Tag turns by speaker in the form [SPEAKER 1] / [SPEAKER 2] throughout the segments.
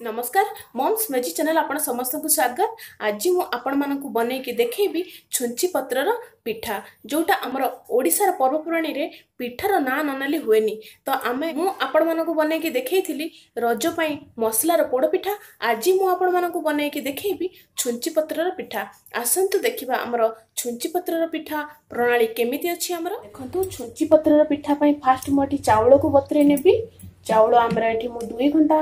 [SPEAKER 1] ନମସ୍କାର mum's magic channel ଆପଣ ସମସ୍ତଙ୍କୁ ସ୍ୱାଗତ। ଆଜି ମୁଁ ଆପଣମାନଙ୍କୁ ବନେଇକି ଦେଖେଇବି ଛୁଞ୍ଚି ପତ୍ରର ପିଠା ଯେଉଁଟା ଆମର ଓଡ଼ିଶାର ପର୍ବପର୍ବାଣୀରେ ପିଠାର ନାଁ ନ ନେଲେ ହୁଏନି। ତ ଆମେ ମୁଁ ଆପଣମାନଙ୍କୁ ବନେଇକି ଦେଖେଇଥିଲି ରଜ ପାଇଁ ମସଲାର ପୋଡ଼ପିଠା ଆଜି ମୁଁ ଆପଣମାନଙ୍କୁ ବନେଇକି ଦେଖେଇବି ଛୁଞ୍ଚି ପତ୍ରର ପିଠା। ଆସନ୍ତୁ ଦେଖିବା ଆମର ଛୁଞ୍ଚି ପତ୍ରର ପିଠା ପ୍ରଣାଳୀ କେମିତି ଅଛି ଆମର। ଦେଖନ୍ତୁ ଛୁଞ୍ଚି ପତ୍ରର ପିଠା ପାଇଁ ଫାଷ୍ଟ ମୁଁ ଏଠି ଚାଉଳକୁ ବତୁରେଇ ନେବି। ଚାଉଳ ଆମର ଏଠି ମୁଁ ଦୁଇ ଘଣ୍ଟା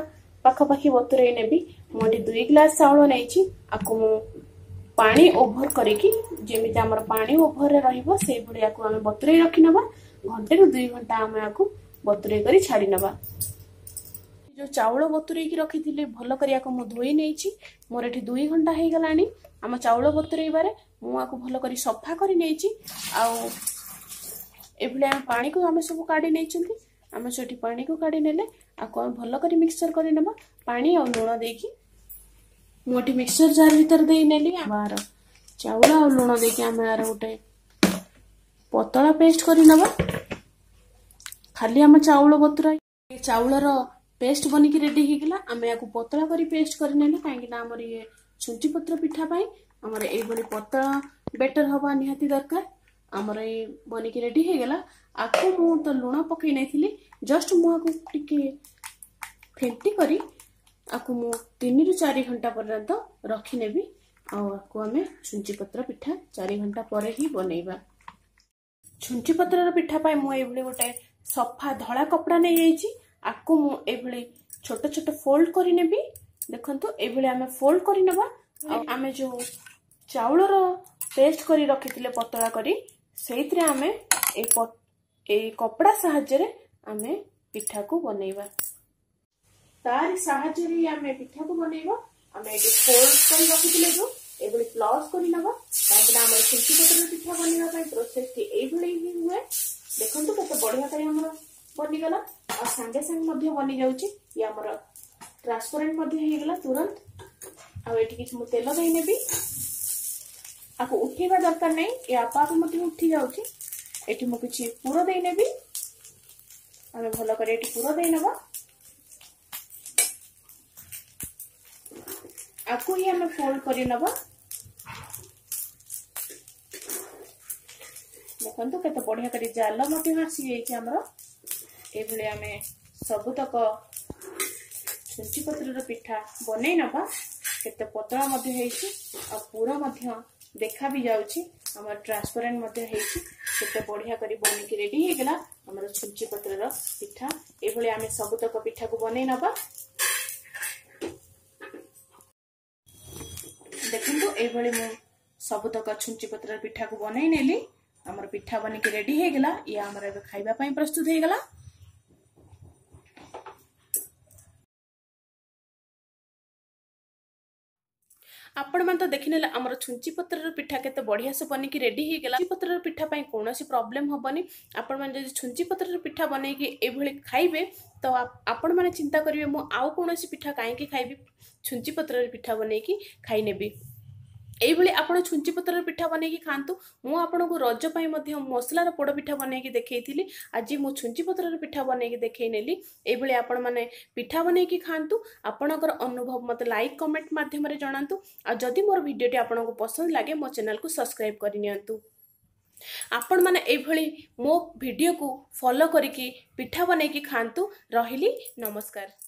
[SPEAKER 1] ପାଖାପାଖି ବତୁରେଇ ନେବି। ମୁଁ ଏଠି ଦୁଇ ଗ୍ଲାସ ଚାଉଳ ନେଇଛି। ଆକୁ ମୁଁ ପାଣି ଓଭର କରିକି ଯେମିତି ଆମର ପାଣି ଓଭରରେ ରହିବ ସେଇଭଳି ଆକୁ ଆମେ ବତୁରେଇ ରଖିନେବା। ଘଣ୍ଟେରୁ ଦୁଇ ଘଣ୍ଟା ଆମେ ଆକୁ ବତୁରେଇ କରି ଛାଡ଼ି ନେବା ଯୋଉ ଚାଉଳ ବତୁରେଇକି ରଖିଥିଲି ଭଲ କରି ଆକୁ ମୁଁ ଧୋଇ ନେଇଛି। ମୋର ଏଠି ଦୁଇ ଘଣ୍ଟା ହେଇଗଲାଣି ଆମ ଚାଉଳ ବତୁରେଇବାରେ। ମୁଁ ଆକୁ ଭଲ କରି ସଫା କରି ନେଇଛି। ଆଉ ଏଭଳି ଆମେ ପାଣିକୁ ଆମେ ସବୁ କାଢି ନେଇଛନ୍ତି। ଆମେ ସେଠି ପାଣିକୁ କାଢି ନେଲେ ଆକୁ ଆମେ ଭଲ କରି ମିକ୍ସଚର କରିନେବା ପାଣି ଆଉ ଲୁଣ ଦେଇକି ମୁଁ ଏଠି ମିକ୍ସଚର ଜାର ଭିତରେ ଦେଇ ନେଲି ଆର ଚାଉଳ ଆଉ ଲୁଣ ଦେଇକି ଆମେ ଆର ଗୋଟେ ପତଳା ପେଷ୍ଟ କରିନେବା ଖାଲି ଆମ ଚାଉଳ ବତୁରାଇ ଚାଉଳର ପେଷ୍ଟ ବନିକି ରେଡି ହେଇଗଲା ଆମେ ୟାକୁ ପତଳା କରି ପେଷ୍ଟ କରିନେଲେ କାହିଁକି ନା ଆମର ଇଏ ଛୁଞ୍ଚି ପତ୍ର ପିଠା ପାଇଁ ଆମର ଏଇଭଳି ପତଳା ବେଟର ହବା ନିହାତି ଦରକାର। ଆମର ଏଇ ବନିକି ରେଡି ହେଇଗଲା। ଆକୁ ମୁଁ ତ ଲୁଣ ପକେଇ ନେଇଥିଲି। ଜଷ୍ଟ ମୁଁ ଆକୁ ଟିକେ ଫେଣ୍ଟି କରି ଆକୁ ମୁଁ ତିନିରୁ ଚାରି ଘଣ୍ଟା ପର୍ଯ୍ୟନ୍ତ ରଖିନେବି। ଆଉ ଆକୁ ଆମେ ଛୁଞ୍ଚି ପତ୍ର ପିଠା ଚାରି ଘଣ୍ଟା ପରେ ହିଁ ବନେଇବା। ଛୁଞ୍ଚି ପତ୍ରର ପିଠା ପାଇଁ ମୁଁ ଏଇଭଳି ଗୋଟେ ସଫା ଧଳା କପଡ଼ା ନେଇଯାଇଛି। ଆକୁ ମୁଁ ଏଇଭଳି ଛୋଟ ଛୋଟ ଫୋଲ୍ଡ କରି ନେବି ଦେଖନ୍ତୁ ଏଇଭଳି ଆମେ ଫୋଲ୍ଡ କରିନେବା। ଆଉ ଆମେ ଯୋଉ ଚାଉଳର ପେଷ୍ଟ କରି ରଖିଥିଲେ ପତଳା କରି ସେଇଥିରେ ଆମେ ଏଇ ଏଇ କପଡ଼ା ସାହାଯ୍ୟରେ ଆମେ ପିଠାକୁ ବନେଇବା। ତାରି ସାହାଯ୍ୟରେ ଆମେ ପିଠାକୁ ବନେଇବା। ଆମେ ଏଠି ଫୋଲ୍ଡ କରି ରଖିଥିଲେ ଯୋଉ ଏଭଳି ପ୍ଲସ୍ କରି ନେବା। କାହିଁକିନା ଆମର ଛୁଞ୍ଚି ପତ୍ରରେ ପିଠା ବନେଇବା ପାଇଁ ପ୍ରୋସେସଟି ଏଇଭଳି ହିଁ ହୁଏ। ଦେଖନ୍ତୁ କେତେ ବଢିଆ କରି ଆମର ବନିଗଲା। ଆଉ ସାଙ୍ଗେ ସାଙ୍ଗେ ମଧ୍ୟ ବନି ଯାଉଛି ଇଏ ଆମର ଟ୍ରାନ୍ସପରେଣ୍ଟ ମଧ୍ୟ ହେଇଗଲା ତୁରନ୍ତ। ଆଉ ଏଠି କିଛି ମୁଁ ତେଲ ଦେଇନେବି ଆକୁ ଉଠେଇବା ଦରକାର ନାହିଁ ଏ ଆପା ଆପେ ମଧ୍ୟ ଉଠି ଯାଉଛି ଏଠି ମୁଁ କିଛି ପୁର ଦେଇନେବି ଆମେ ଭଲ କରି ଏଠି ପୁର ଦେଇନେବା ଆକୁ ହିଁ ଆମେ ଫୋଲ୍ଡ କରି ନେବା ଦେଖନ୍ତୁ କେତେ ବଢିଆ କରି ଜାଲ ମଧ୍ୟ ଆସିଯାଇଛି ଆମର ଏଇଭଳି ଆମେ ସବୁତକ ଛୁଞ୍ଚି ପତ୍ରର ପିଠା ବନେଇ ନେବା କେତେ ପତଳା ମଧ୍ୟ ହେଇଛି ଆଉ ପୁର ମଧ୍ୟ ଦେଖା ବି ଯାଉଛି ଆମର ଟ୍ରାନ୍ସପରେଣ୍ଟ ମଧ୍ୟ ହେଇଛି। କେତେ ବଢିଆ କରି ବନିକି ରେଡି ହେଇଗଲା। ଆମର ଛୁଞ୍ଚି ପତ୍ରର ପିଠା। ଏଇଭଳି ଆମେ ସବୁତକ ପିଠାକୁ ବନେଇ ନେବା। ଦେଖନ୍ତୁ ଏଇଭଳି ମୁଁ ସବୁତକ ଛୁଞ୍ଚି ପତ୍ରର ପିଠାକୁ ବନେଇ ନେଲି। ଆମର ପିଠା ବନିକି ରେଡି ହେଇଗଲା। ଇଏ ଆମର ଏବେ ଖାଇବା ପାଇଁ ପ୍ରସ୍ତୁତ ହେଇଗଲା। ଆପଣମାନେ ତ ଦେଖିନେଲେ ଆମର ଛୁଞ୍ଚି ପତ୍ରର ପିଠା କେତେ ବଢ଼ିଆ ସେ ବନିକି ରେଡ଼ି ହେଇଗଲା। ଛୁଞ୍ଚି ପତ୍ରର ପିଠା ପାଇଁ କୌଣସି ପ୍ରୋବ୍ଲେମ୍ ହେବନି। ଆପଣମାନେ ଯଦି ଛୁଞ୍ଚି ପତ୍ରର ପିଠା ବନେଇକି ଏଇଭଳି ଖାଇବେ ତ ଆପଣମାନେ ଚିନ୍ତା କରିବେ ମୁଁ ଆଉ କୌଣସି ପିଠା କାହିଁକି ଖାଇବି? ଛୁଞ୍ଚି ପତ୍ରରେ ପିଠା ବନେଇକି ଖାଇନେବି। ଏଇଭଳି ଆପଣ ଛୁଞ୍ଚି ପତ୍ରର ପିଠା ବନେଇକି ଖାଆନ୍ତୁ ମୁଁ ଆପଣଙ୍କୁ ରଜ ପାଇଁ ମଧ୍ୟ ମସଲାର ପୋଡ଼ପିଠା ବନେଇକି ଦେଖେଇଥିଲି। ଆଜି ମୁଁ ଛୁଞ୍ଚି ପତ୍ରର ପିଠା ବନେଇକି ଦେଖେଇ ନେଲି। ଏଇଭଳି ଆପଣମାନେ ପିଠା ବନେଇକି ଖାଆନ୍ତୁ। ଆପଣଙ୍କର ଅନୁଭବ ମୋତେ ଲାଇକ୍ କମେଣ୍ଟ ମାଧ୍ୟମରେ ଜଣାନ୍ତୁ। ଆଉ ଯଦି ମୋର ଭିଡ଼ିଓଟି ଆପଣଙ୍କୁ ପସନ୍ଦ ଲାଗେ ମୋ ଚ୍ୟାନେଲକୁ ସବସ୍କ୍ରାଇବ୍ କରିନିଅନ୍ତୁ ଆପଣମାନେ ଏଇଭଳି ମୋ ଭିଡ଼ିଓକୁ ଫଲୋ କରିକି ପିଠା ବନେଇକି ଖାଆନ୍ତୁ। ରହିଲି ନମସ୍କାର।